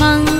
मङ्गलं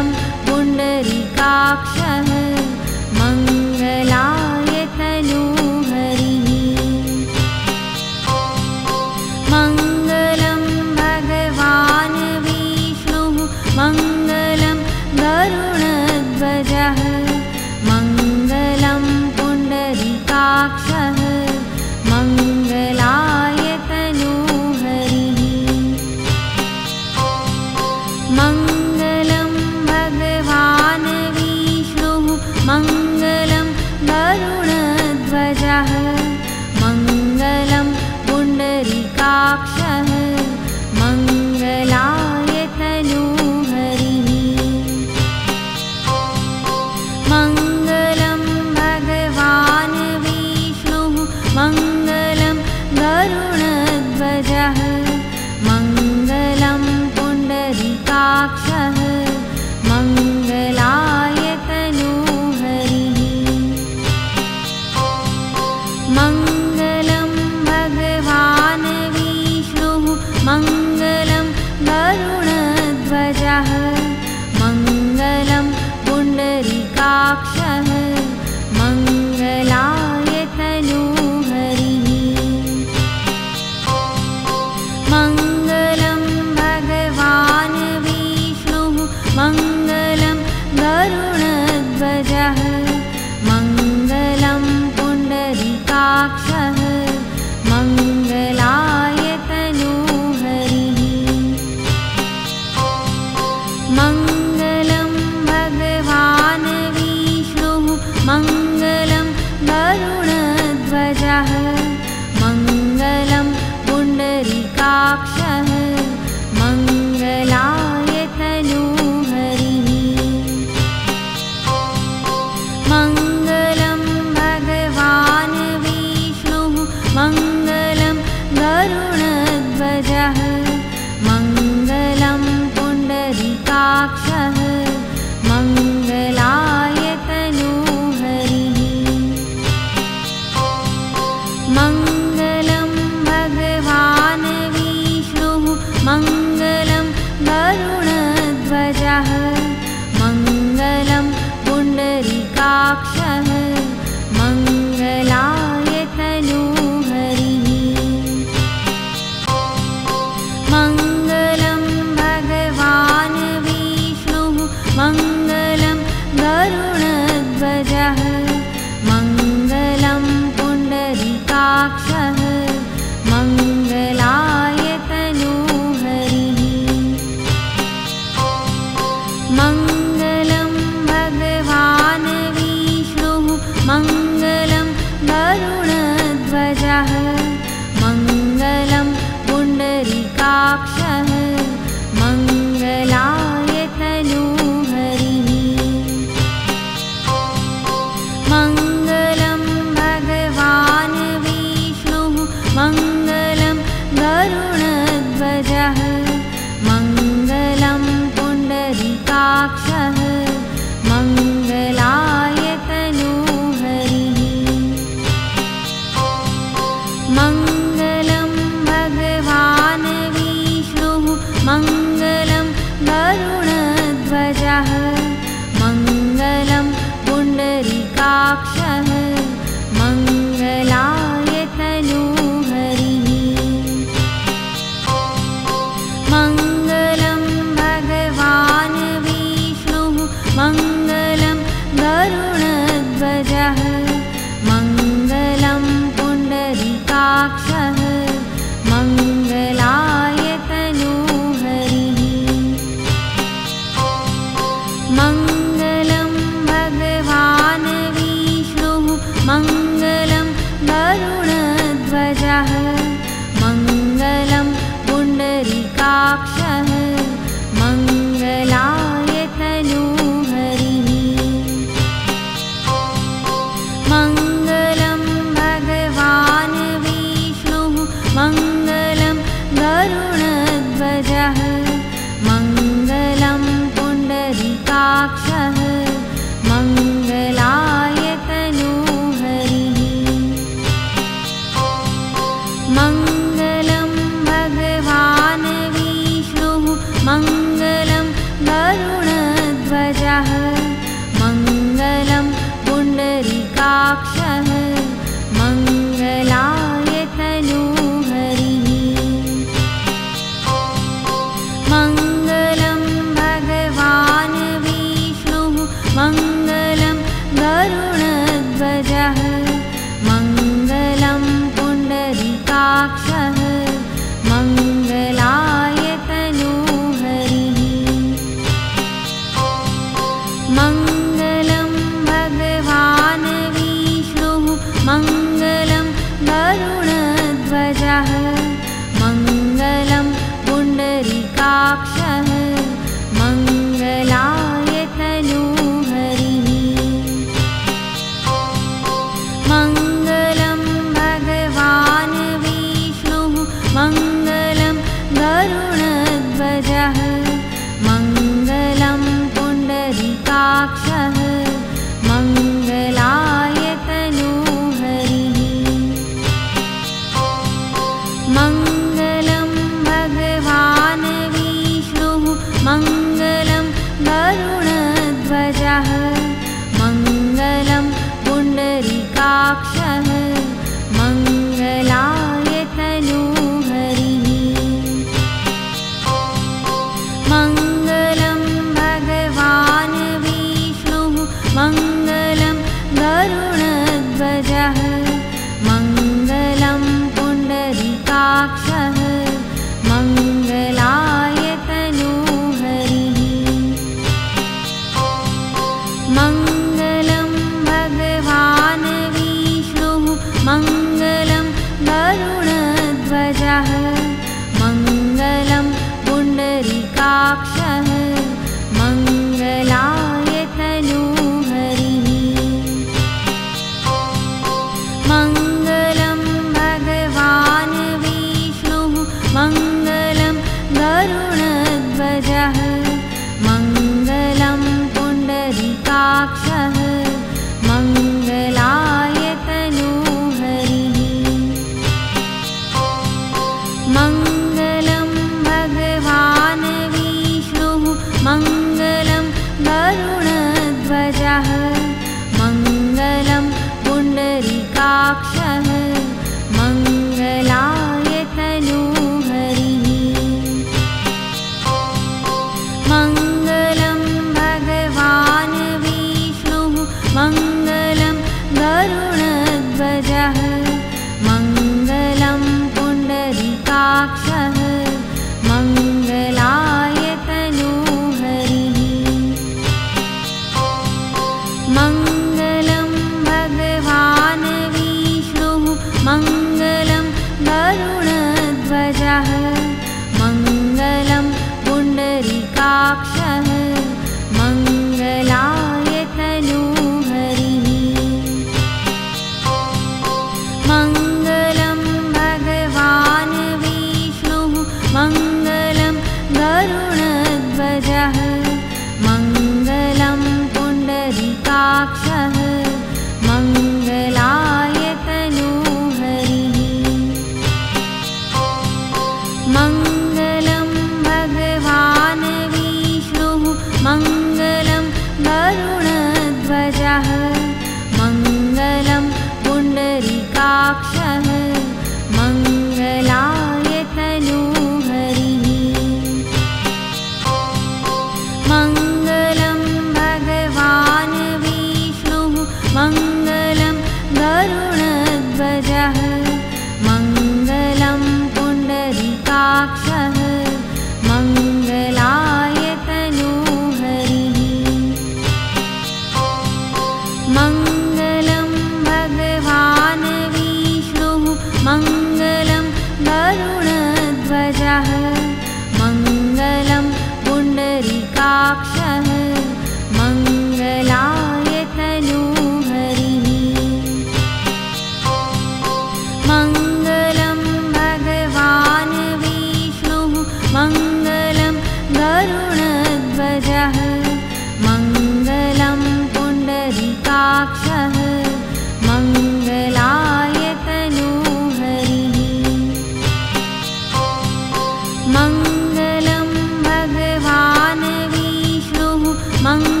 梦。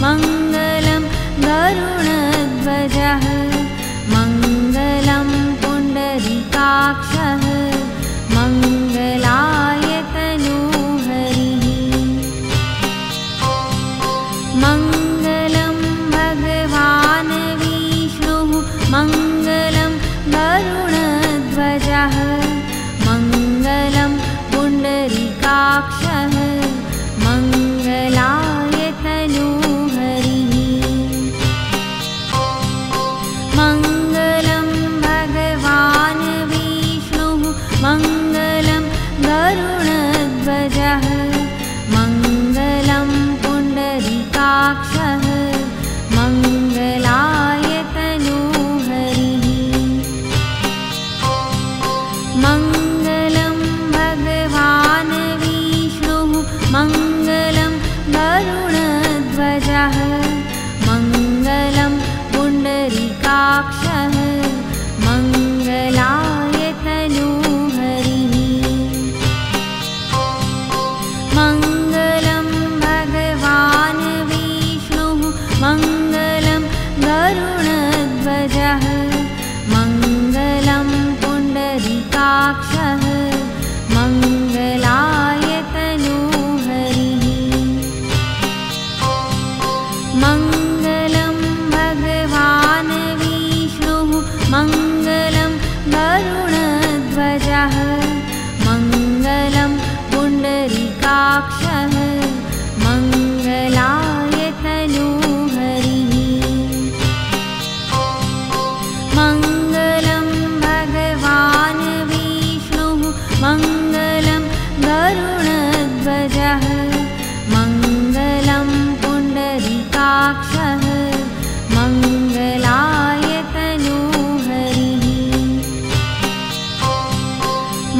忙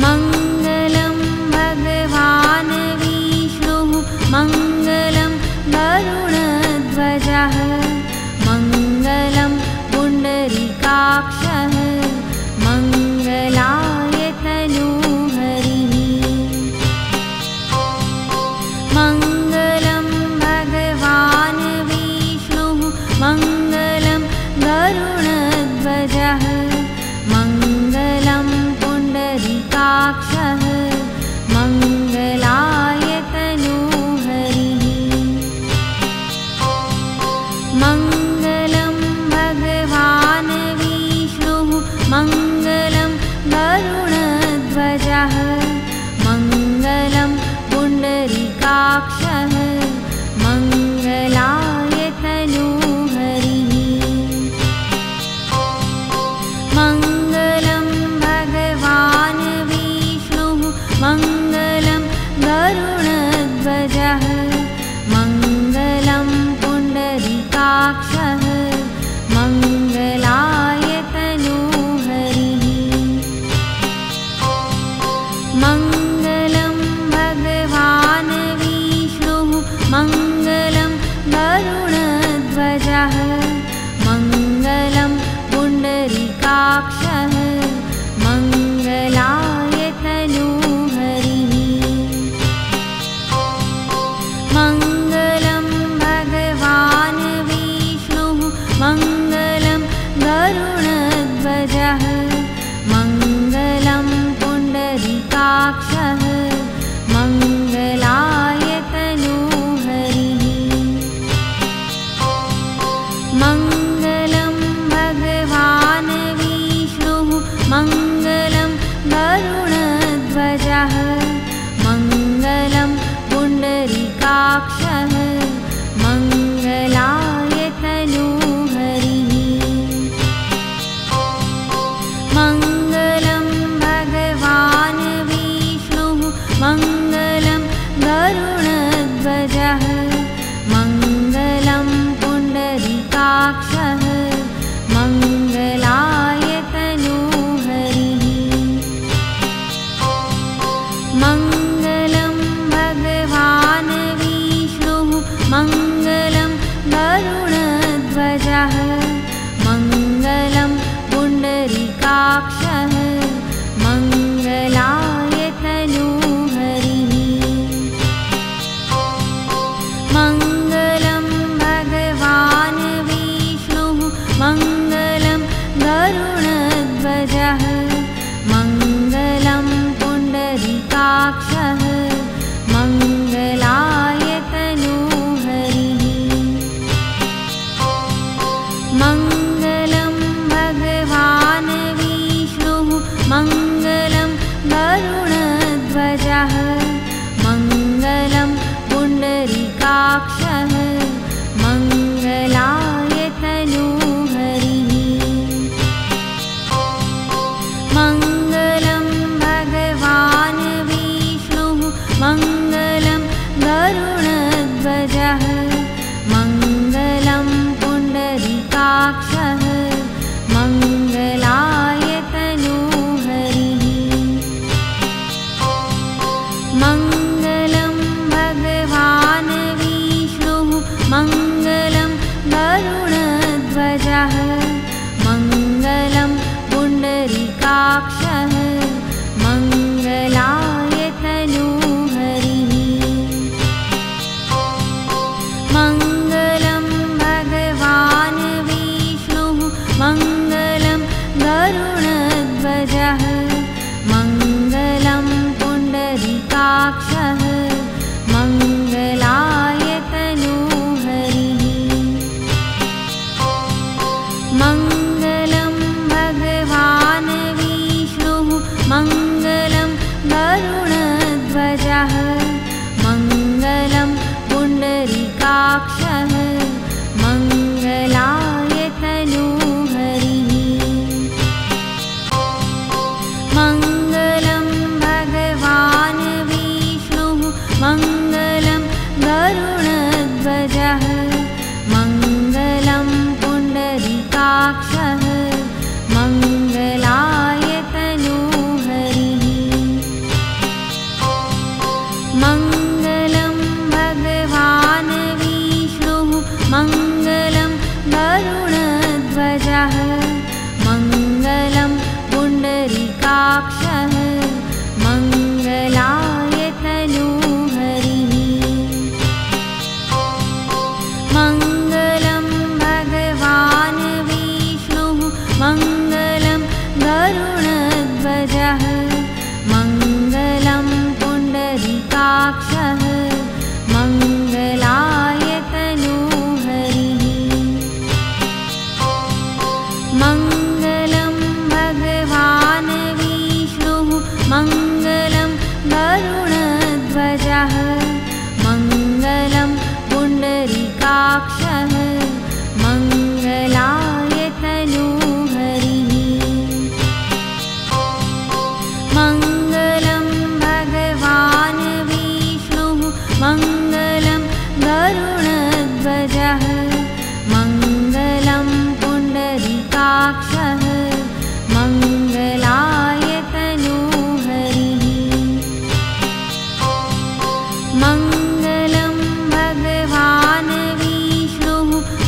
मङ्गलं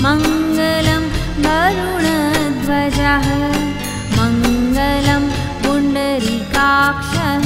मङ्गलं वरुणध्वजः मङ्गलं पुण्डरीकाक्षः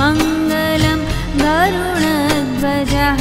मङ्गलं गरुणध्वजः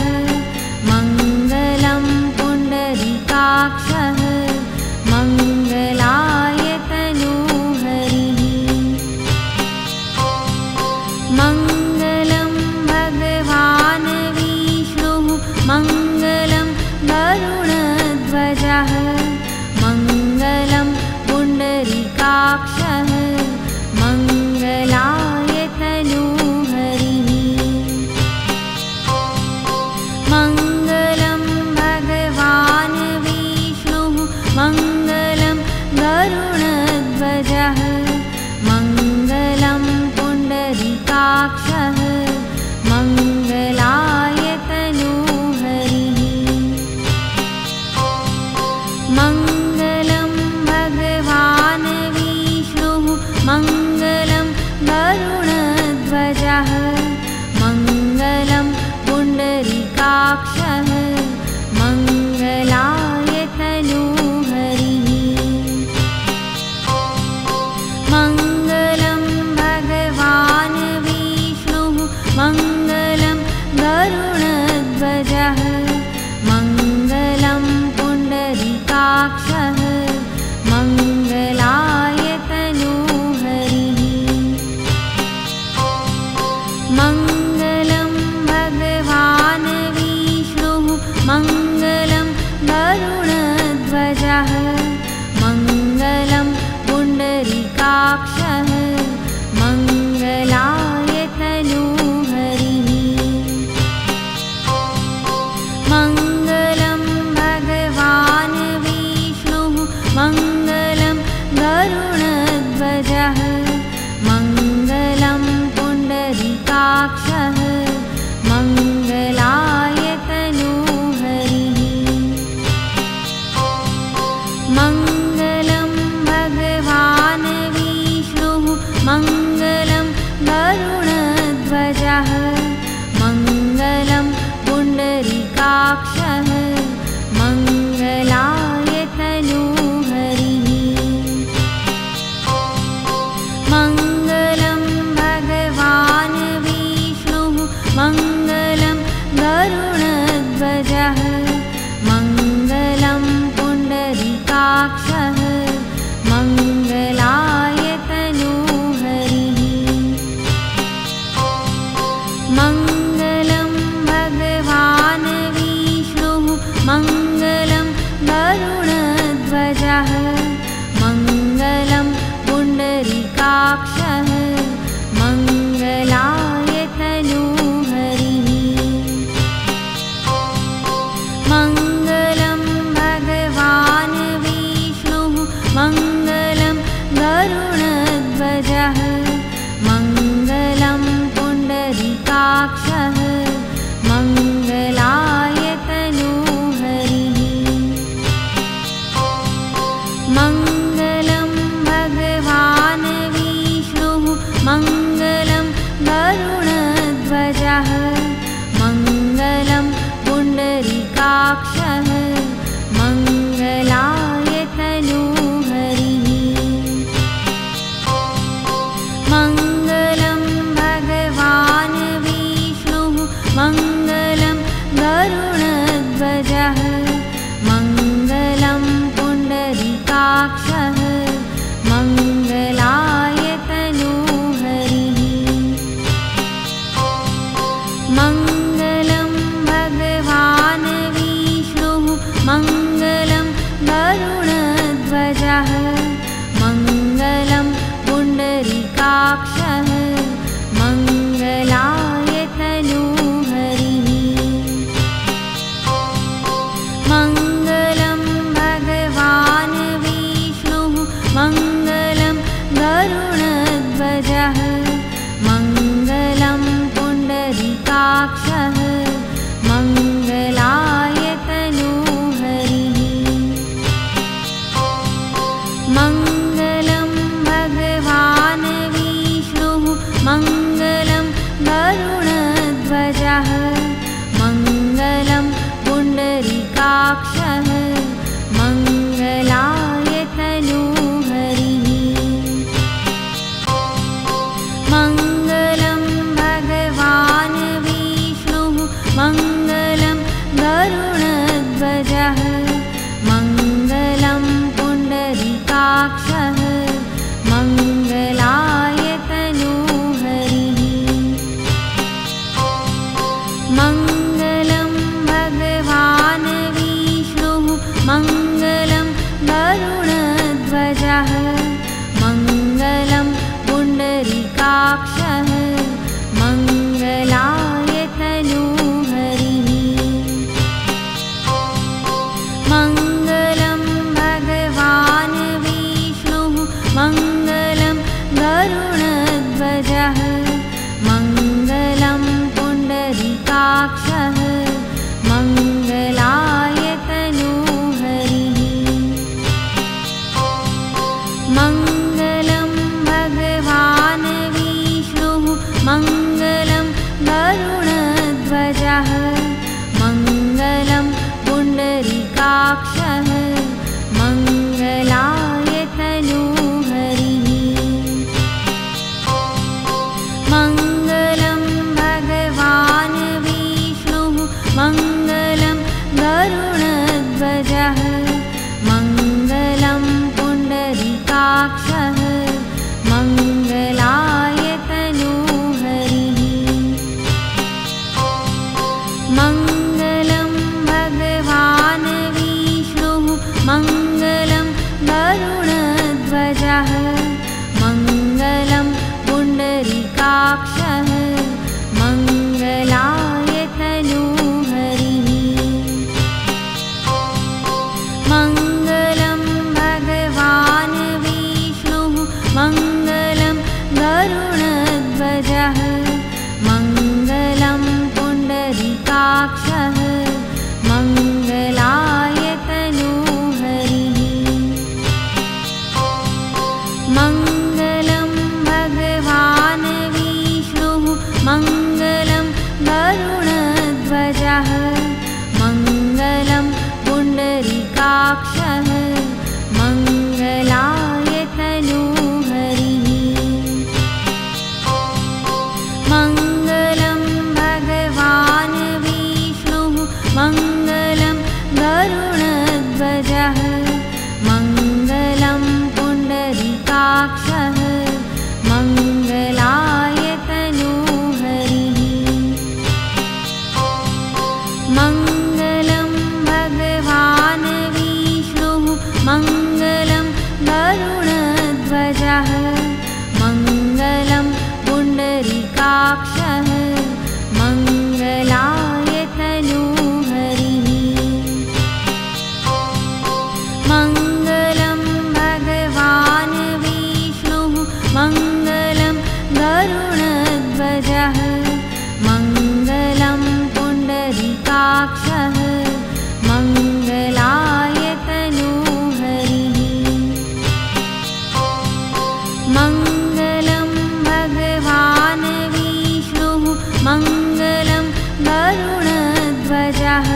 मङ्गलं गरुणध्वजः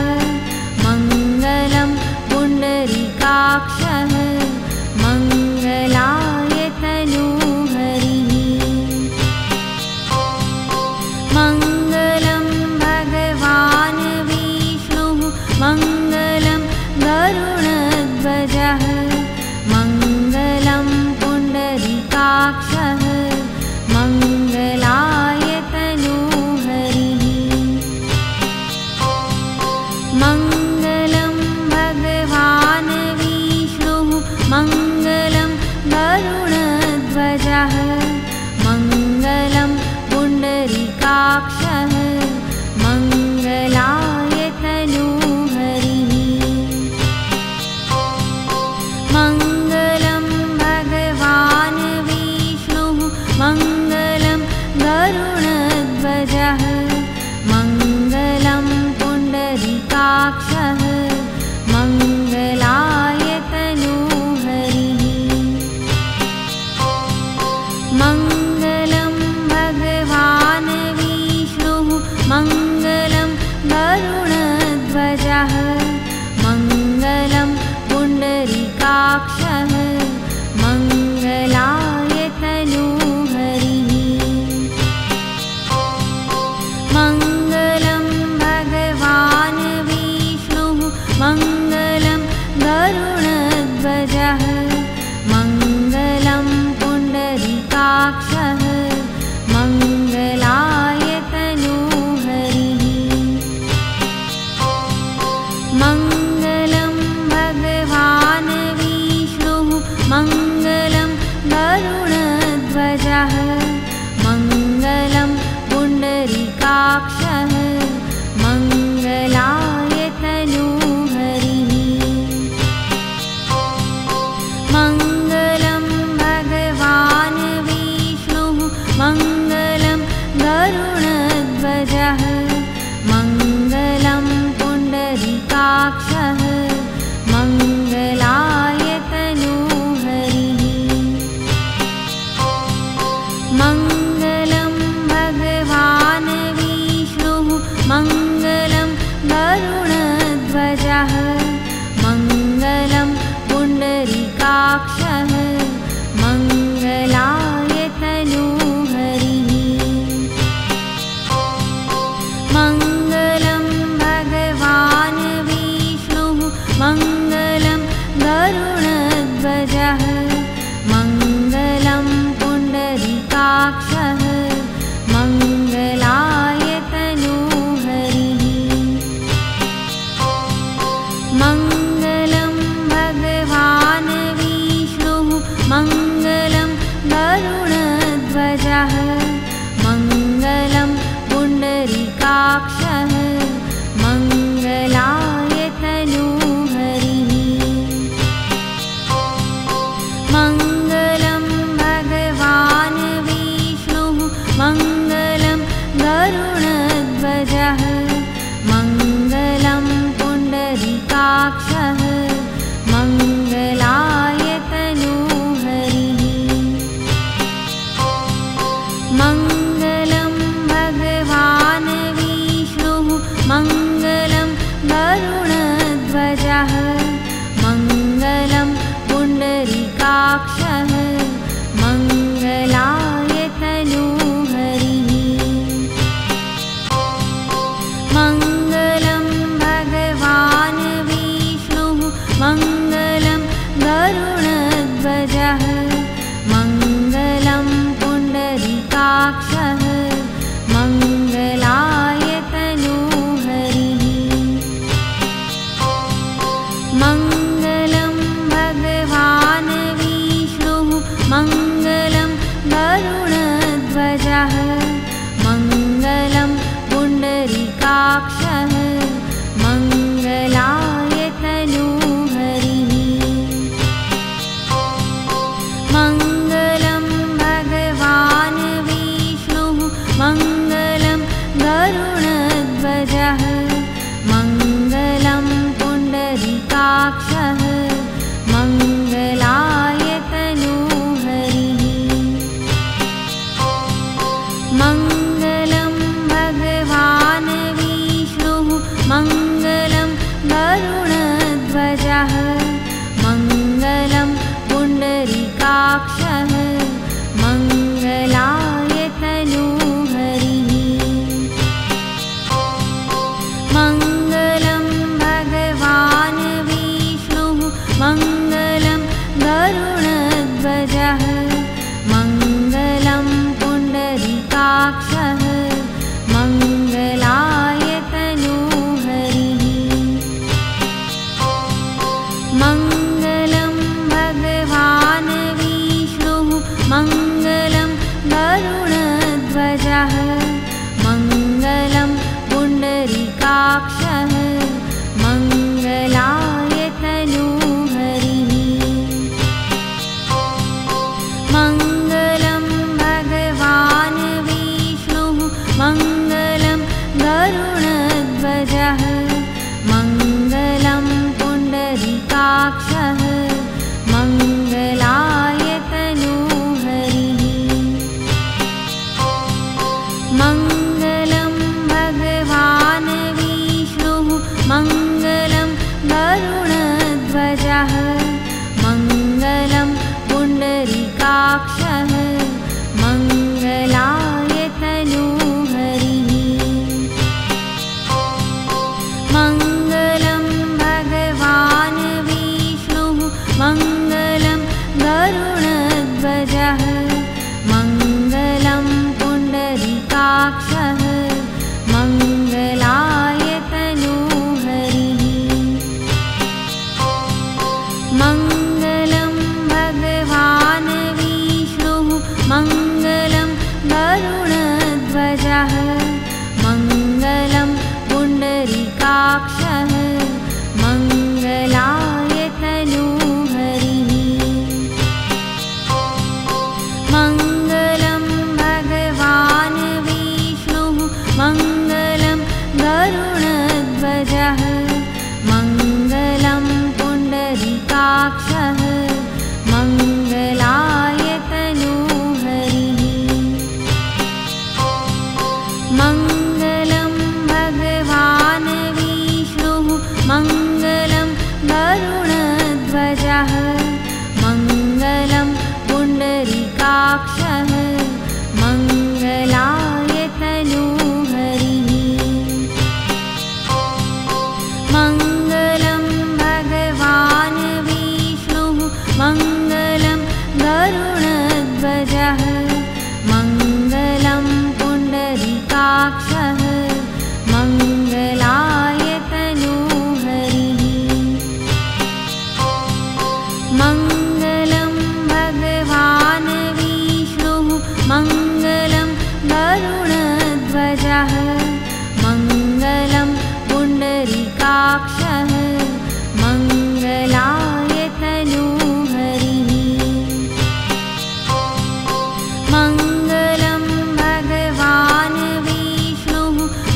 梦。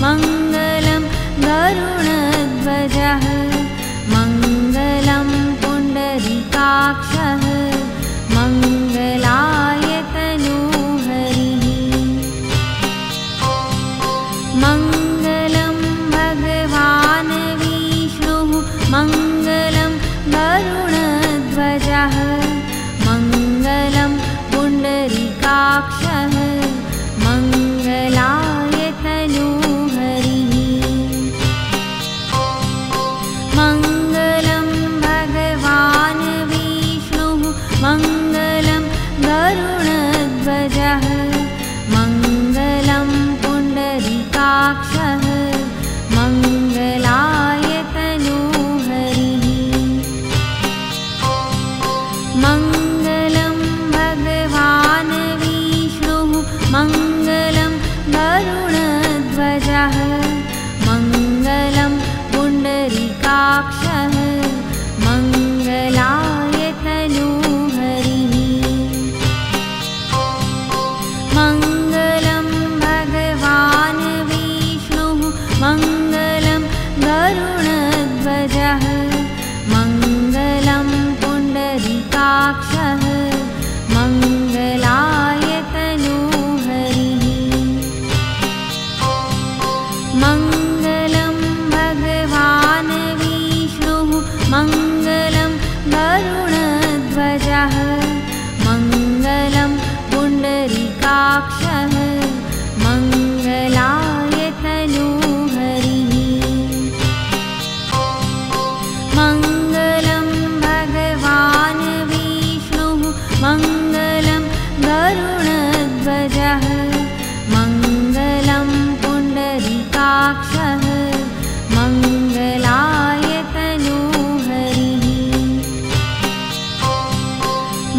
忙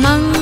मङ्गलं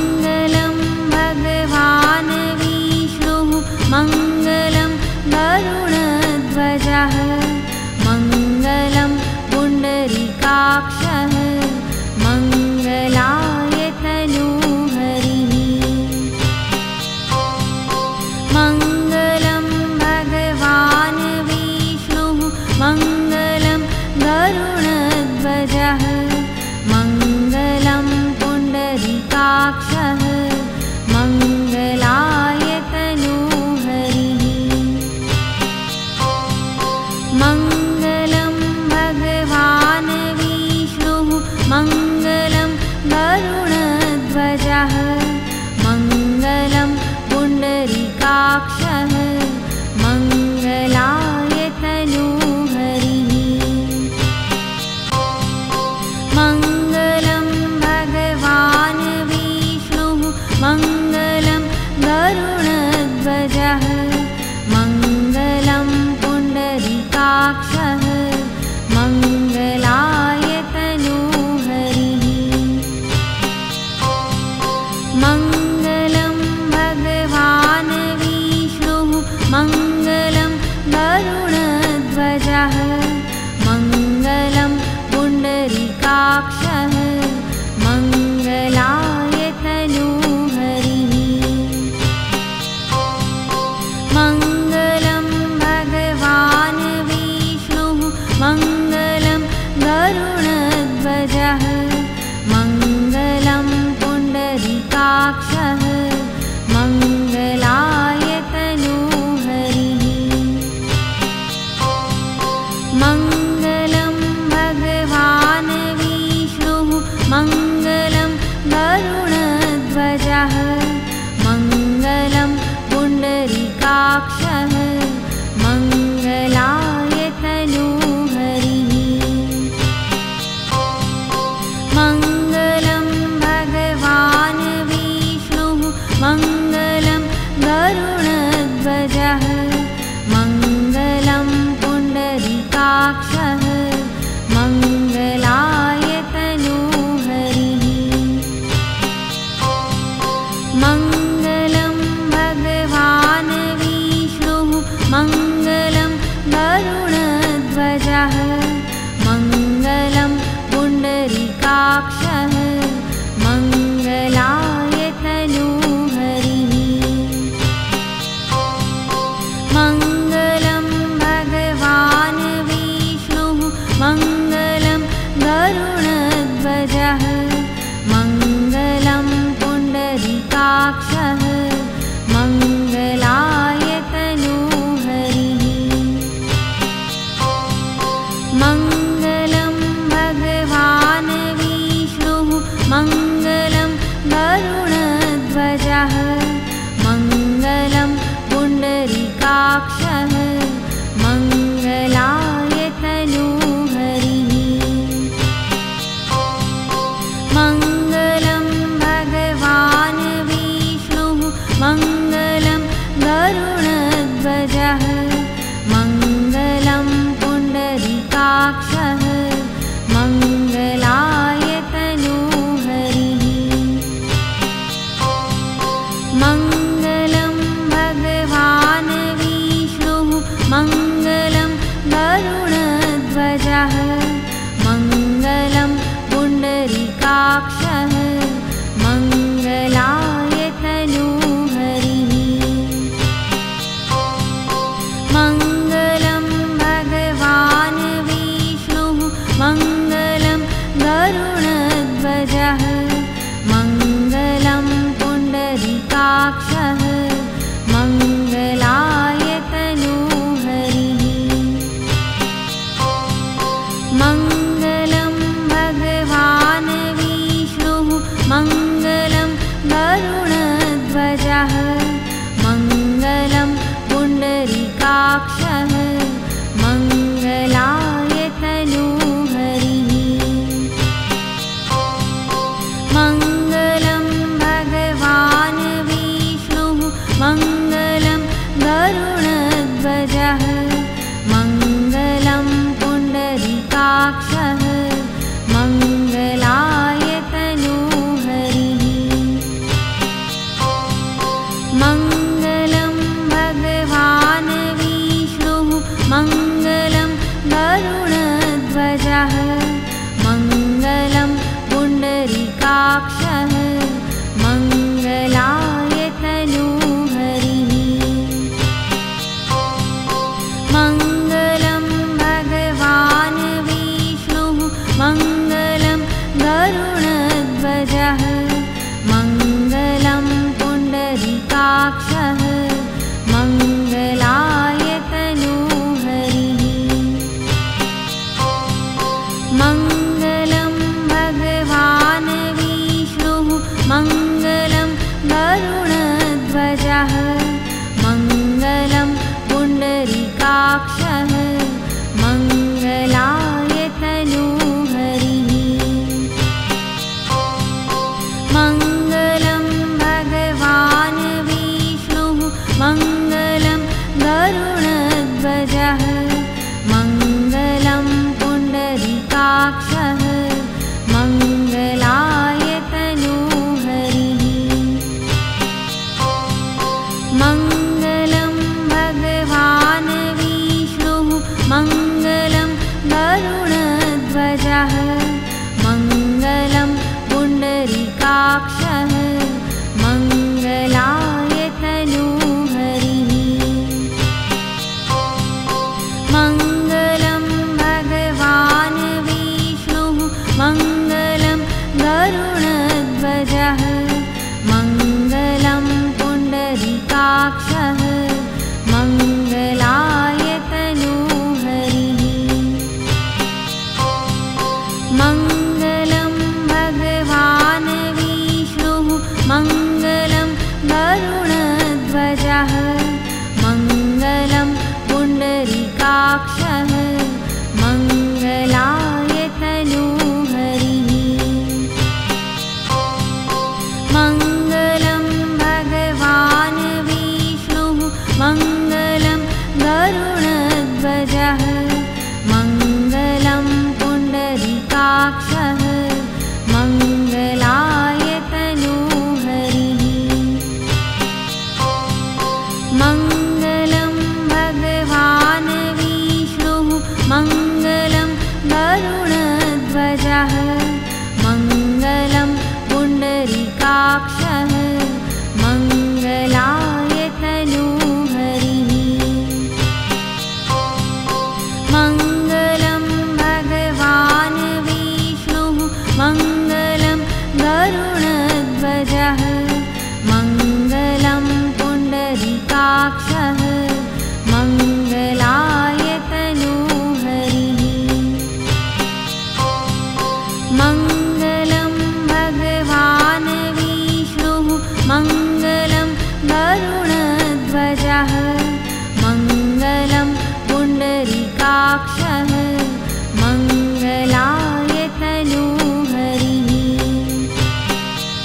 梦。